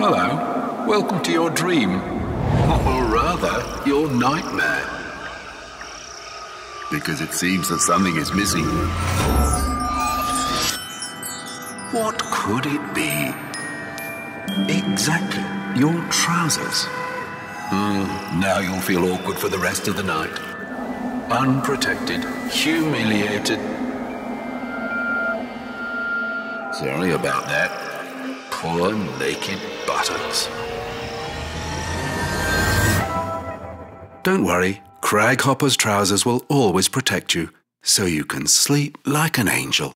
welcome to your dream. Or rather, your nightmare. Because it seems that something is missing. What could it be? Exactly. Your trousers. Hmm, now you'll feel awkward for the rest of the night. Unprotected, humiliated. Sorry about that. Poor naked buttocks. Don't worry, Craghoppers trousers will always protect you, so you can sleep like an angel.